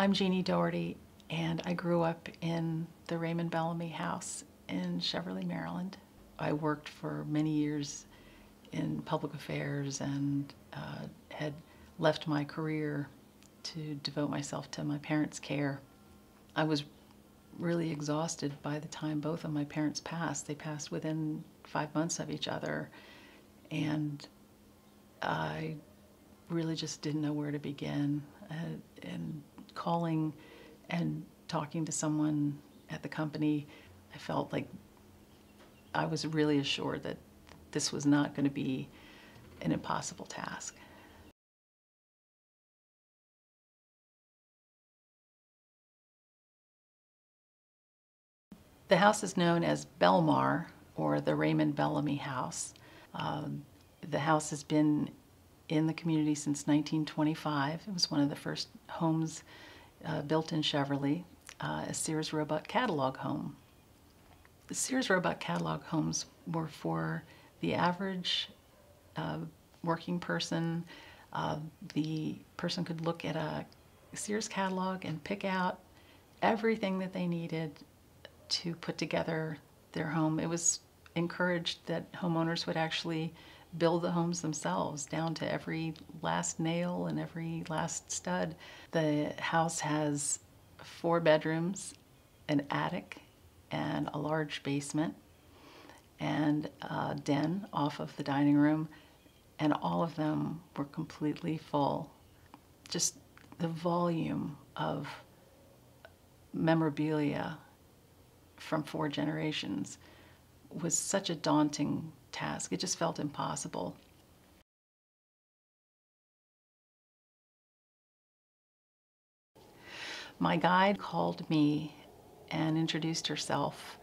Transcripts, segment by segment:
I'm Jeanne Doherty, and I grew up in the Raymond Bellamy House in Cheverly, Maryland. I worked for many years in public affairs and uh, had left my career to devote myself to my parents' care. I was really exhausted by the time both of my parents passed. They passed within five months of each other, and I really just didn't know where to begin. Uh, calling and talking to someone at the company, I felt like I was really assured that this was not going to be an impossible task. The house is known as Belmar, or the Raymond Bellamy House. Um, the house has been in the community since 1925. It was one of the first homes uh, built in Cheverly, uh, a Sears Roebuck catalog home. The Sears Roebuck catalog homes were for the average uh, working person. Uh, the person could look at a Sears catalog and pick out everything that they needed to put together their home. It was encouraged that homeowners would actually build the homes themselves down to every last nail and every last stud. The house has four bedrooms, an attic, and a large basement, and a den off of the dining room, and all of them were completely full. Just the volume of memorabilia from four generations was such a daunting task. It just felt impossible. My guide called me and introduced herself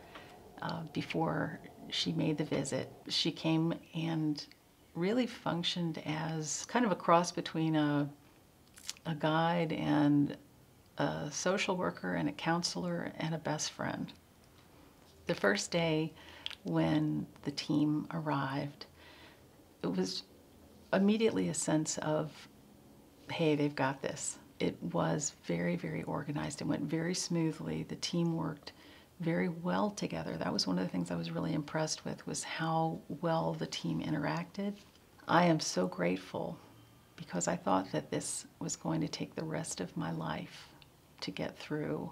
uh, before she made the visit. She came and really functioned as kind of a cross between a, a guide and a social worker and a counselor and a best friend. The first day when the team arrived, it was immediately a sense of, hey, they've got this. It was very, very organized. It went very smoothly. The team worked very well together. That was one of the things I was really impressed with was how well the team interacted. I am so grateful because I thought that this was going to take the rest of my life to get through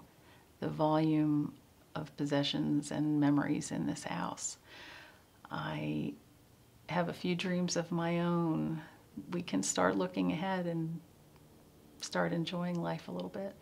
the volume of possessions and memories in this house. I have a few dreams of my own. We can start looking ahead and start enjoying life a little bit.